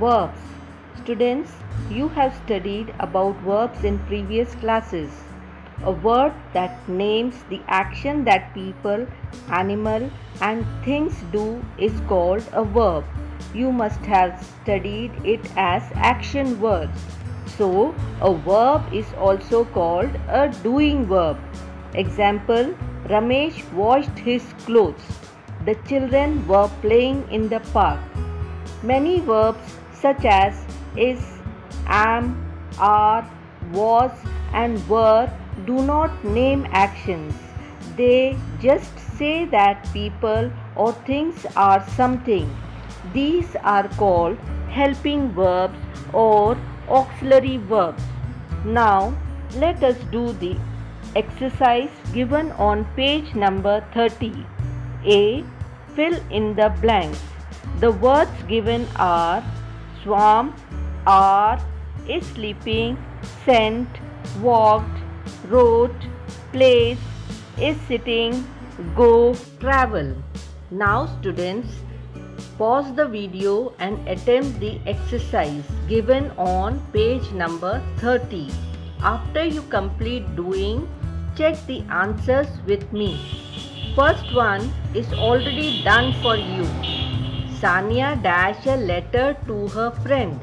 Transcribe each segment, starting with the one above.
Verbs. Students, you have studied about verbs in previous classes. A word that names the action that people, animal, and things do is called a verb. You must have studied it as action verbs. So, a verb is also called a doing verb. Example Ramesh washed his clothes. The children were playing in the park. Many verbs such as is, am, are, was, and were do not name actions. They just say that people or things are something. These are called helping verbs or auxiliary verbs. Now, let us do the exercise given on page number 30. A. Fill in the blanks. The words given are swam, are, is sleeping, sent, walked, wrote, place, is sitting, go, travel. Now students, pause the video and attempt the exercise given on page number 30. After you complete doing, check the answers with me. First one is already done for you. Sania dash a letter to her friend.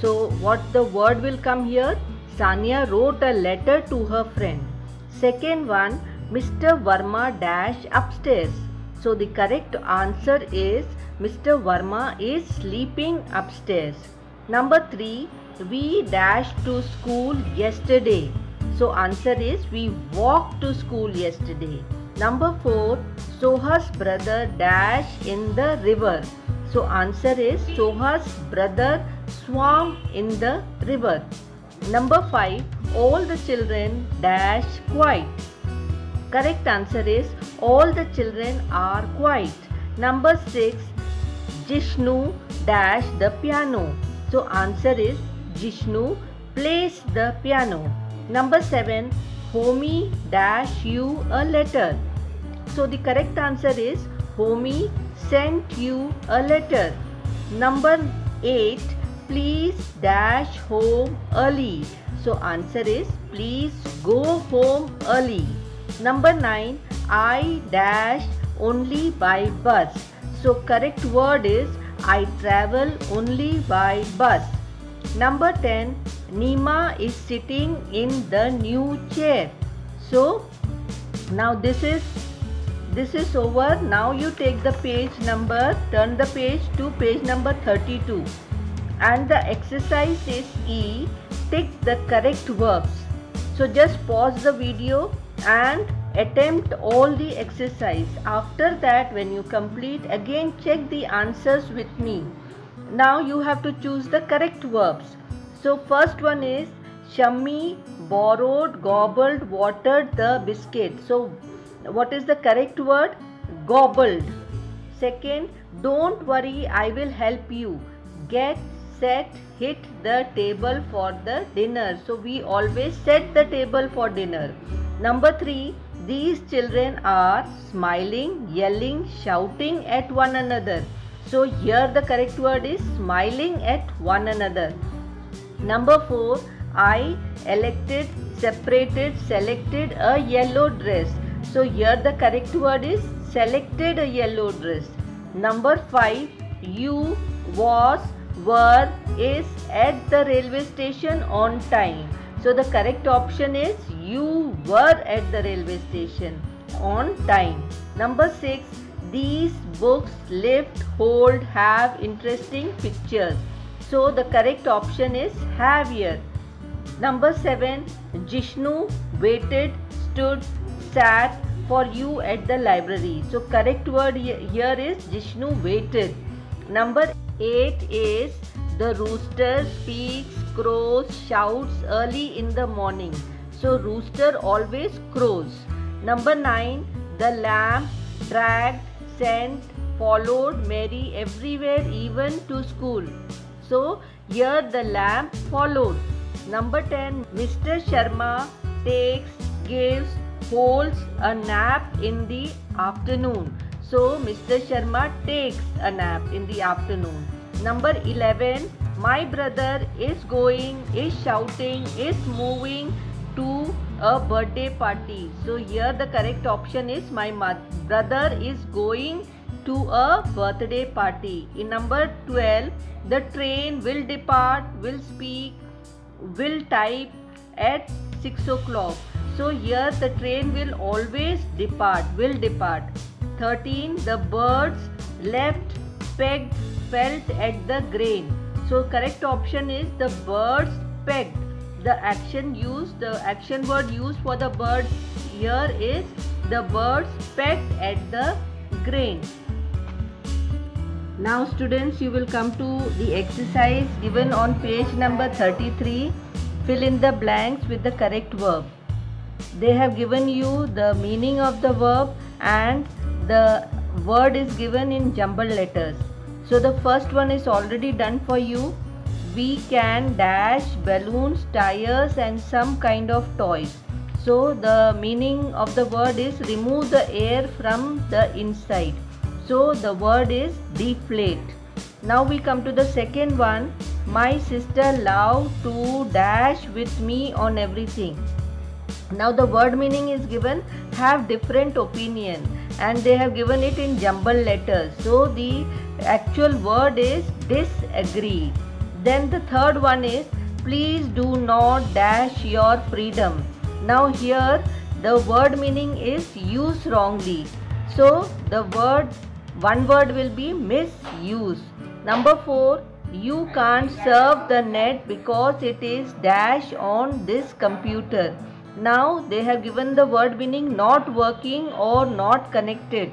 So what the word will come here? Sania wrote a letter to her friend. Second one, Mr. Verma dash upstairs. So the correct answer is Mr. Verma is sleeping upstairs. Number 3, we dashed to school yesterday. So answer is we walked to school yesterday. Number 4, Soha's brother dash in the river. So answer is Soha's brother swam in the river. Number 5. All the children dash quiet. Correct answer is all the children are quiet. Number 6. Jishnu dash the piano. So answer is Jishnu plays the piano. Number 7. Homi dash you a letter. So the correct answer is Homi sent you a letter. Number 8 please dash home early. So answer is please go home early. Number 9 I dash only by bus. So correct word is I travel only by bus. Number 10 Nima is sitting in the new chair. So now this is this is over. Now you take the page number, turn the page to page number 32 and the exercise is E. Tick the correct verbs. So just pause the video and attempt all the exercise. After that when you complete again check the answers with me. Now you have to choose the correct verbs. So first one is Shammi borrowed, gobbled, watered the biscuit. So what is the correct word? Gobbled. Second, don't worry, I will help you. Get, set, hit the table for the dinner. So we always set the table for dinner. Number three, these children are smiling, yelling, shouting at one another. So here the correct word is smiling at one another. Number 4. I elected, separated, selected a yellow dress. So here the correct word is selected a yellow dress. Number 5. You was, were, is at the railway station on time. So the correct option is you were at the railway station on time. Number 6. These books lift, hold, have interesting pictures. So the correct option is have here. Number 7. Jishnu waited, stood, sat for you at the library. So correct word here is Jishnu waited. Number 8 is the rooster speaks, crows, shouts early in the morning. So rooster always crows. Number 9. The lamb dragged, sent, followed Mary everywhere even to school. So here the lamb followed. Number 10. Mr. Sharma takes, gives, holds a nap in the afternoon. So Mr. Sharma takes a nap in the afternoon. Number 11. My brother is going, is shouting, is moving to a birthday party. So here the correct option is my brother is going to a birthday party. In number 12, the train will depart, will speak, will type at 6 o'clock. So here the train will always depart, will depart. 13. The birds left, pegged, felt at the grain. So correct option is the birds pegged. The action used, the action word used for the birds here is the birds pecked at the grain. Now students you will come to the exercise given on page number 33. Fill in the blanks with the correct verb. They have given you the meaning of the verb and the word is given in jumbled letters. So the first one is already done for you. We can dash balloons, tires and some kind of toys. So the meaning of the word is remove the air from the inside. So the word is deflate. Now we come to the second one. My sister love to dash with me on everything. Now the word meaning is given have different opinion and they have given it in jumbled letters. So the actual word is disagree. Then the third one is please do not dash your freedom. Now here the word meaning is use wrongly. So the word one word will be misuse. Number 4 you can't surf the net because it is dash on this computer. Now they have given the word meaning not working or not connected.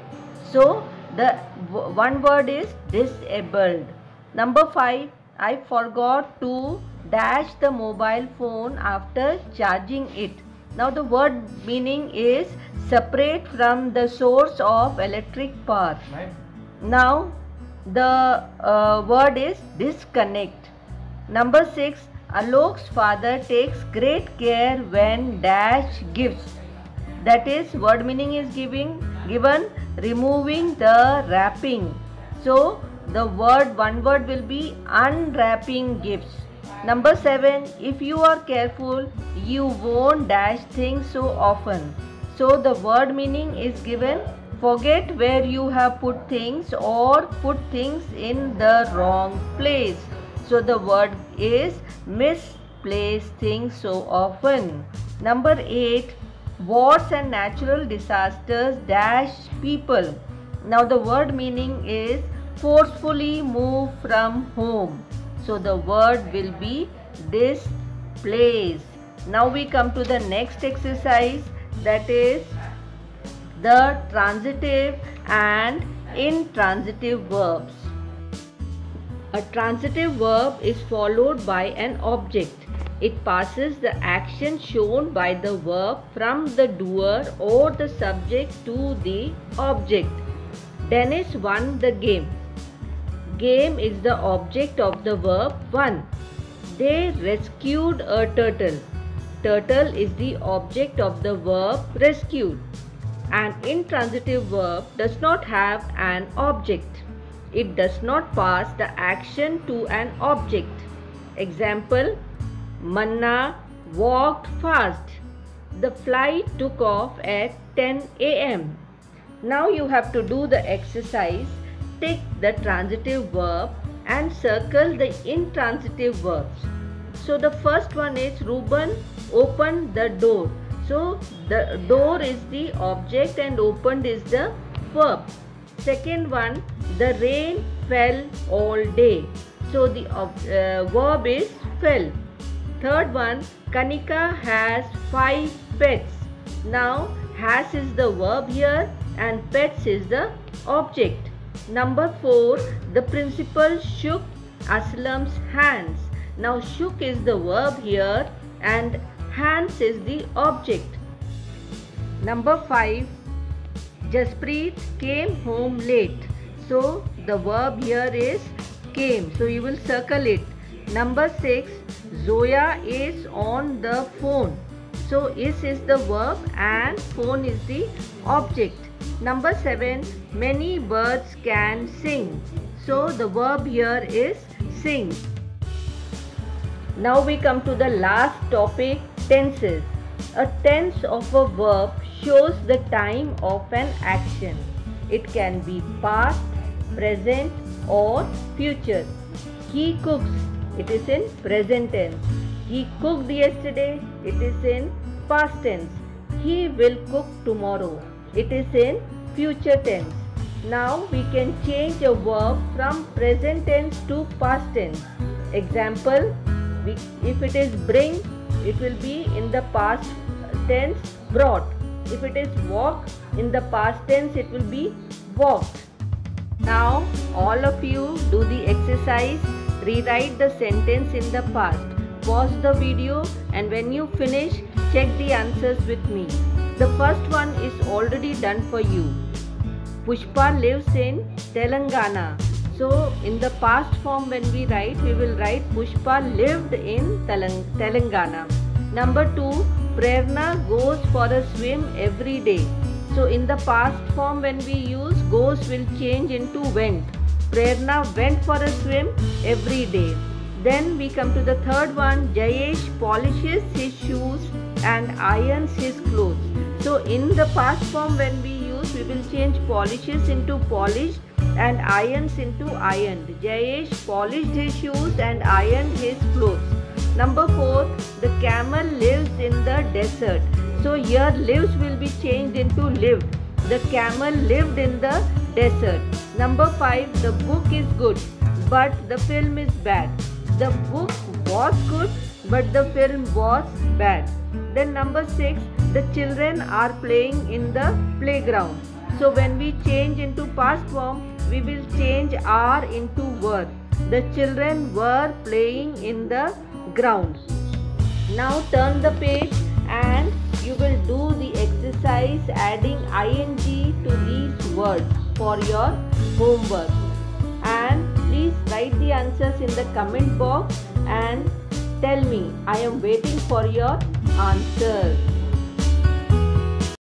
So the one word is disabled. Number 5. I forgot to dash the mobile phone after charging it. Now the word meaning is separate from the source of electric power. Now the uh, word is disconnect. Number 6. Alok's father takes great care when dash gives. That is word meaning is giving given removing the wrapping. So the word one word will be unwrapping gifts. Number 7 if you are careful you won't dash things so often. So the word meaning is given forget where you have put things or put things in the wrong place. So the word is misplace things so often. Number 8 wars and natural disasters dash people. Now the word meaning is forcefully move from home. So the word will be displace. Now we come to the next exercise that is the transitive and intransitive verbs. A transitive verb is followed by an object. It passes the action shown by the verb from the doer or the subject to the object. Dennis won the game. Game is the object of the verb won. They rescued a turtle. Turtle is the object of the verb rescued. An intransitive verb does not have an object it does not pass the action to an object. Example Manna walked fast. The flight took off at 10 am. Now you have to do the exercise. Take the transitive verb and circle the intransitive verbs. So the first one is Reuben opened the door. So the door is the object and opened is the verb. Second one, the rain fell all day. So the uh, verb is fell. Third one, Kanika has five pets. Now, has is the verb here and pets is the object. Number four, the principal shook Aslam's hands. Now, shook is the verb here and hands is the object. Number five, Jaspreet came home late. So the verb here is came. So you will circle it. Number 6. Zoya is on the phone. So is is the verb and phone is the object. Number 7. Many birds can sing. So the verb here is sing. Now we come to the last topic tenses. A tense of a verb shows the time of an action. It can be past, present or future. He cooks. It is in present tense. He cooked yesterday. It is in past tense. He will cook tomorrow. It is in future tense. Now we can change a verb from present tense to past tense. Example, if it is bring, it will be in the past tense brought. If it is walk, in the past tense it will be walked. Now all of you do the exercise, rewrite the sentence in the past. Pause the video and when you finish, check the answers with me. The first one is already done for you. Pushpa lives in Telangana. So in the past form when we write, we will write Pushpa lived in Telang- Telangana. Number 2, Prerna goes for a swim every day. So in the past form when we use goes will change into went. Prerna went for a swim every day. Then we come to the third one. Jayesh polishes his shoes and irons his clothes. So in the past form when we use we will change polishes into polished and irons into ironed. Jayesh polished his shoes and ironed his clothes. Number 4. The camel lives in the desert. So here lives will be changed into lived. The camel lived in the desert. Number 5. The book is good but the film is bad. The book was good but the film was bad. Then number 6 the children are playing in the playground. So when we change into past form, we will change are into were. The children were playing in the ground. Now turn the page and you will do the exercise adding ing to these words for your homework. And please write the answers in the comment box and tell me. I am waiting for your answers.